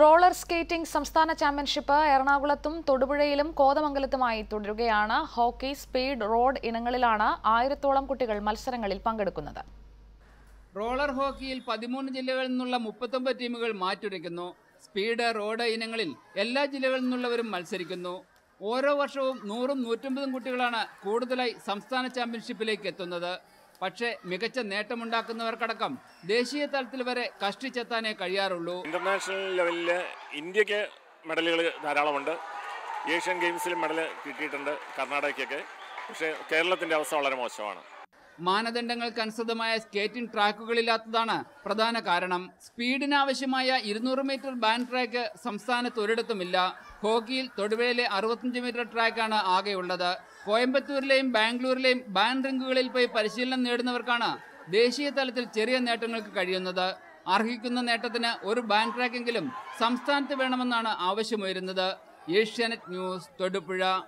Roller skating സംസ്ഥാന championship എറണാകുളത്തും തൊടുപുഴയിലും കോതമംഗലത്തുമായി തുടരുകയാണ്. ഹോക്കി സ്പീഡ് റോഡ് ഇനങ്ങളിലാണ് ആയിരത്തോളം കുട്ടികൾ മത്സരങ്ങളിൽ പങ്കെടുക്കുന്നത്. റോളർ ഹോക്കിയിൽ പതിമൂന്ന് ജില്ലകളിൽ നിന്നുള്ള മുപ്പത്തൊമ്പത് ടീമുകൾ മാറ്റുരയ്ക്കുന്നു സ്പീഡ് റോഡ് ഇനങ്ങളിൽ എല്ലാ ജില്ലകളിൽ നിന്നുള്ളവരും മത്സരിക്കുന്നു. ഓരോ വർഷവും നൂറും നൂറ്റമ്പതും കുട്ടികളാണ് കൂടുതലായി സംസ്ഥാന ചാമ്പ്യൻഷിപ്പിലേക്ക് എത്തുന്നത്. പക്ഷേ മികച്ച നേട്ടമുണ്ടാക്കുന്നവർക്കടക്കം ദേശീയ തലത്തിൽ വരെ കഷ്ടിച്ചെത്താനേ കഴിയാറുള്ളൂ. ഇന്റർനാഷണൽ ലെവലിൽ ഇന്ത്യയ്ക്ക് മെഡലുകൾ ധാരാളമുണ്ട്. ഏഷ്യൻ ഗെയിംസിൽ മെഡൽ കിട്ടിയിട്ടുണ്ട് കർണാടകയ്ക്കൊക്കെ. പക്ഷേ കേരളത്തിന്റെ അവസ്ഥ വളരെ മോശമാണ്. മാനദണ്ഡങ്ങൾക്കനുസൃതമായ സ്കേറ്റിംഗ് ട്രാക്കുകളില്ലാത്തതാണ് പ്രധാന കാരണം. സ്പീഡിന് ആവശ്യമായ ഇരുന്നൂറ് മീറ്റർ ബാൻ ട്രാക്ക് സംസ്ഥാനത്ത് ഒരിടത്തുമില്ല. ഹോക്കിയിൽ തൊടുപുഴയിലെ അറുപത്തഞ്ച് മീറ്റർ ട്രാക്കാണ് ആകെയുള്ളത്. കോയമ്പത്തൂരിലെയും ബാംഗ്ലൂരിലെയും ബാൻ റിങ്കുകളിൽ പോയി പരിശീലനം നേടുന്നവർക്കാണ് ദേശീയ തലത്തിൽ ചെറിയ നേട്ടങ്ങൾക്ക് കഴിയുന്നത്. അർഹിക്കുന്ന നേട്ടത്തിന് ഒരു ബാൻ ട്രാക്കെങ്കിലും സംസ്ഥാനത്ത് വേണമെന്നാണ് ആവശ്യമുയരുന്നത്. ഏഷ്യാനെറ്റ് ന്യൂസ് തൊടുപുഴ.